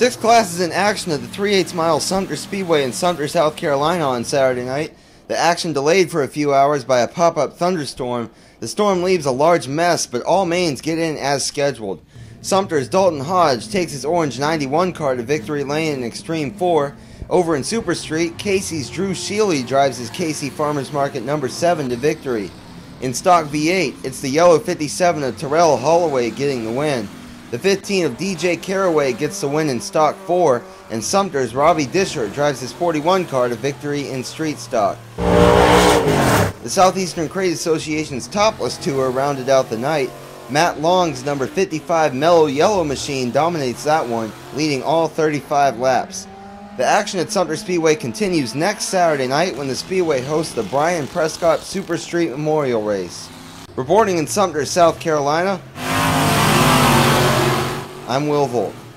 Six classes in action at the 3 8 mile Sumter Speedway in Sumter, South Carolina on Saturday night. The action delayed for a few hours by a pop up thunderstorm. The storm leaves a large mess, but all mains get in as scheduled. Sumter's Dalton Hodge takes his orange 91 car to victory lane in Extreme 4. Over in Super Street, Cayce's Drew Sheely drives his Casey Farmers Market number 7 to victory. In Stock V8, it's the yellow 57 of Terrell Holloway getting the win. The 15 of DJ Caraway gets the win in Stock 4, and Sumter's Robbie Disher drives his 41 car to victory in Street Stock. The Southeastern Crate Association's Topless Tour rounded out the night. Matt Long's number 55 Mellow Yellow Machine dominates that one, leading all 35 laps. The action at Sumter Speedway continues next Saturday night when the Speedway hosts the Brian Prescott Super Street Memorial Race. Reporting in Sumter, South Carolina, I'm Will Volk.